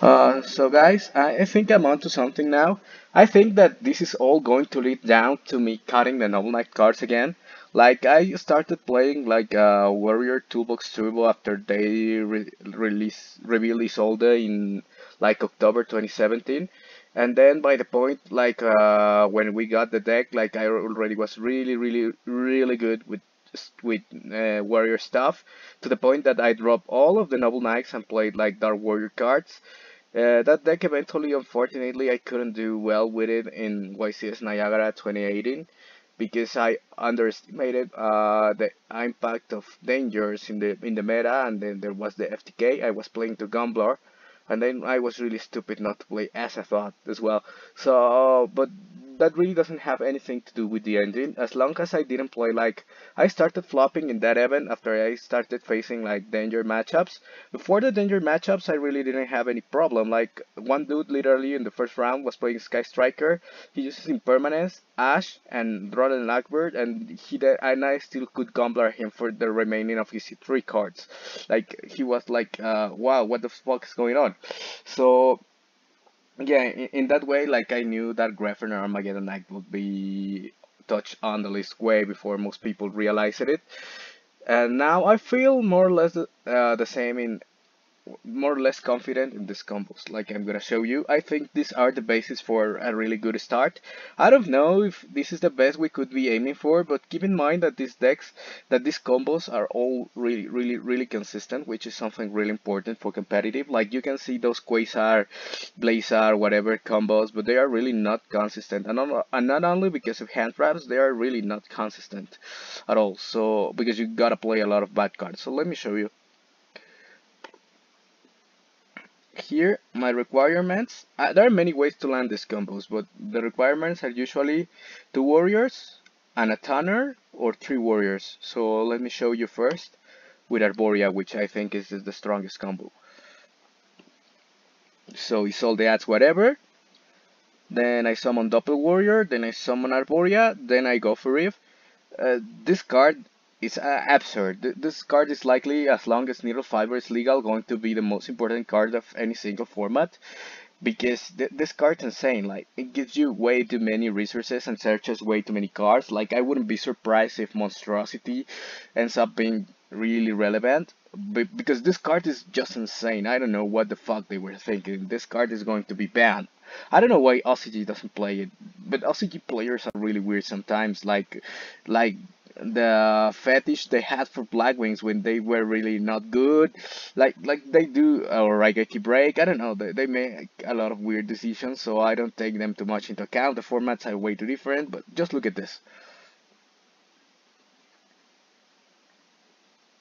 Uh, so guys, I, I think I'm onto something now. I think that this is all going to lead down to me cutting the Noble Knight cards again. Like I started playing like uh, Warrior Toolbox Turbo after they re release revealed Isolde in like October 2017. And then by the point like uh, when we got the deck, like I already was really, really, really good with with uh, warrior stuff to the point that I dropped all of the noble knights and played like dark warrior cards uh, that deck eventually, unfortunately, I couldn't do well with it in YCS Niagara 2018 because I underestimated uh, the impact of dangers in the in the meta, and then there was the FTK. I was playing to Gunblor, and then I was really stupid not to play as I thought as well. So, but that really doesn't have anything to do with the engine. As long as I didn't play like I started flopping in that event after I started facing like danger matchups. Before the danger matchups, I really didn't have any problem. Like one dude literally in the first round was playing Sky Striker. He uses Impermanence, Ash, and Rotten Lackbird, and he and I still could Gunblor him for the remaining of his three cards. Like he was like, uh, wow, what the fuck is going on? So yeah, in, in that way, like I knew that Grepher Armageddon Knight would be touched on the list way before most people realized it. And now I feel more or less uh, the same in more or less confident in these combos like I'm gonna show you. I think these are the basis for a really good start. I don't know if this is the best we could be aiming for but keep in mind that these decks, that these combos are all really really really consistent which is something really important for competitive. Like you can see those Quasar, Blazar, whatever combos but they are really not consistent and not, and not only because of hand traps they are really not consistent at all. So because you gotta play a lot of bad cards. So let me show you. Here my requirements uh, there are many ways to land these combos but the requirements are usually two warriors and a tuner or three warriors. So let me show you first with Arborea which I think is, is the strongest combo. So Isolde adds whatever. Then I summon Doppel Warrior then I summon Arborea then I go for Ib uh, this card it's uh, absurd. This card is likely, as long as Needlefiber is legal, going to be the most important card of any single format. Because th this card's insane, like, it gives you way too many resources and searches way too many cards. Like, I wouldn't be surprised if Monstrosity ends up being really relevant. But because this card is just insane. I don't know what the fuck they were thinking. This card is going to be banned. I don't know why OCG doesn't play it, but OCG players are really weird sometimes. Like, like the fetish they had for Black Wings when they were really not good. Like like they do or Raigeki Break. I don't know. They, they make a lot of weird decisions, so I don't take them too much into account. The formats are way too different, but just look at this.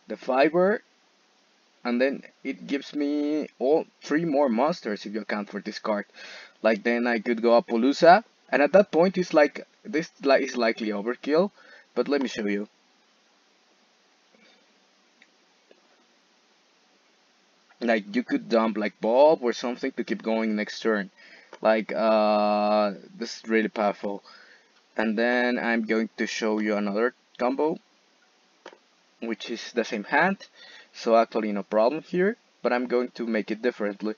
The fiber and then it gives me all three more monsters if you account for this card. Like then I could go up Apollousa and at that point it's like this like is likely overkill but let me show you. Like you could dump like Bob or something to keep going next turn. Like uh, this is really powerful. And then I'm going to show you another combo which is the same hand so actually no problem here but I'm going to make it differently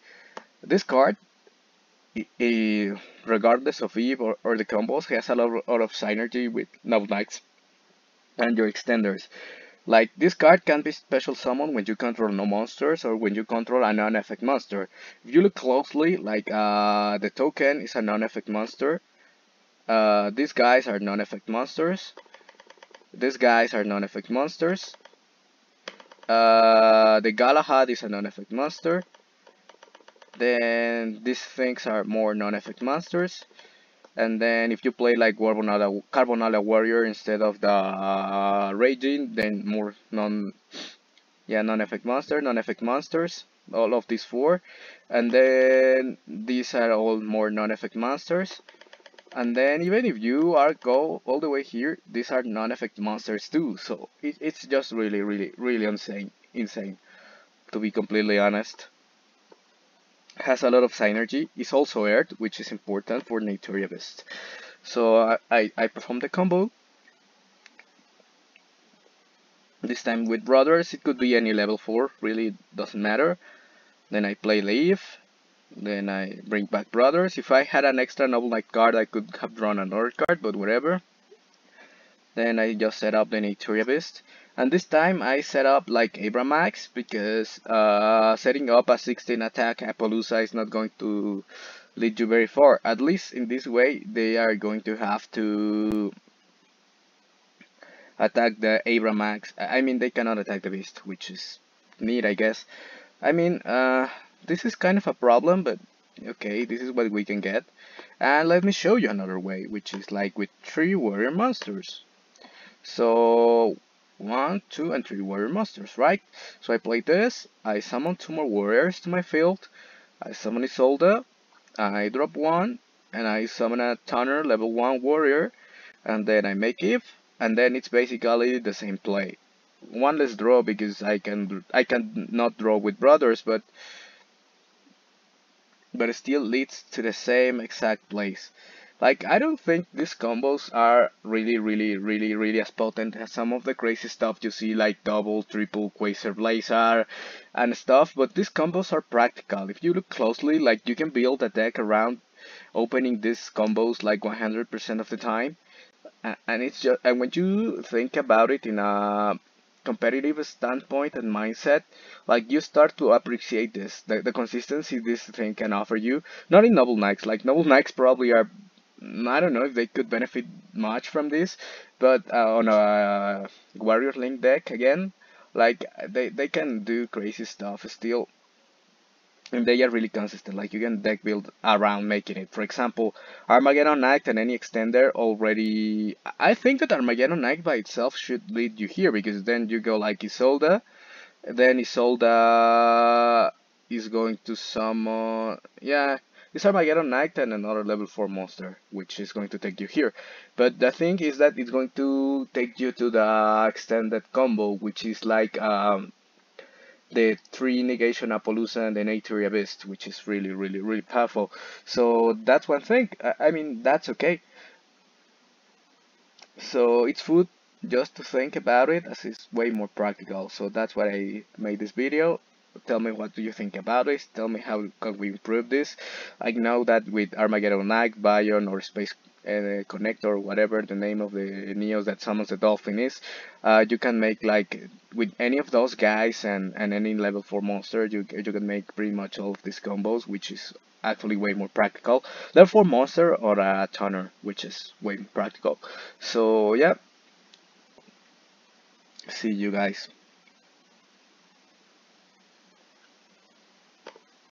this card regardless of Ib or, or the combos has a lot, of, synergy with Noble Knights and your extenders. Like this card can be special summon when you control no monsters or when you control a non-effect monster. If you look closely, like uh, the token is a non-effect monster. Uh, these guys are non-effect monsters. These guys are non-effect monsters. Uh, the Galahad is a non-effect monster. Then these things are more non-effect monsters and then if you play like Karbonala, Warrior instead of the uh, Raging, then more non, yeah, non-effect monster, non-effect monsters, all of these four, and then these are all more non-effect monsters, and then even if you are go all the way here, these are non-effect monsters too, so it, it's just really, really, really insane, insane, to be completely honest has a lot of synergy, is also aired, which is important for Naturia Beast. So uh, I, I perform the combo. This time with brothers, it could be any level 4, really doesn't matter. Then I play Leaf, Then I bring back brothers. If I had an extra Noble Knight card, I could have drawn another card, but whatever. Then I just set up the Naturia Beast. And this time I set up like Abramax because uh, setting up a 16 attack Apollousa is not going to lead you very far. At least in this way they are going to have to attack the Abramax. I mean they cannot attack the beast, which is neat I guess. I mean uh, this is kind of a problem but okay this is what we can get. And let me show you another way which is like with three warrior monsters. So one, two, and three warrior monsters, right? So I play this, I summon two more warriors to my field, I summon Isolde, I drop one, and I summon a Tuner level 1 warrior, and then I make if, and then it's basically the same play. One less draw because I can I can not draw with brothers, but but it still leads to the same exact place. Like, I don't think these combos are really, really, really, really as potent as some of the crazy stuff you see, like double, triple, Quasar Blazar and stuff, but these combos are practical. If you look closely, like, you can build a deck around opening these combos like 100% of the time. And it's just, and when you think about it in a competitive standpoint and mindset, like you start to appreciate this, the, the consistency this thing can offer you. Not in Noble Knights, like Noble Knights probably are I don't know if they could benefit much from this, but uh, on a Warrior Link deck again, like they they can do crazy stuff still, and they are really consistent. Like you can deck build around making it. For example, Armageddon Knight and any extender already. I think that Armageddon Knight by itself should lead you here because then you go like Isolde, then Isolde is going to summon. Yeah, this Armageddon Knight and another level 4 monster, which is going to take you here. But the thing is that it's going to take you to the extended combo, which is like um, the 3 negation Apollousa and the Naturia Beast, which is really, really, really powerful. So that's one thing. I, I mean, that's okay. So it's food just to think about it as it's way more practical. So that's why I made this video tell me what do you think about this? Tell me how can we improve this? I know that with Armageddon Knight, Vyon or Space uh, Connector whatever the name of the Neos that summons the Dolphin is uh, you can make like with any of those guys and, and any level 4 monster you, you can make pretty much all of these combos which is actually way more practical. 4 monster or a Tuner which is way more practical. So yeah. See you guys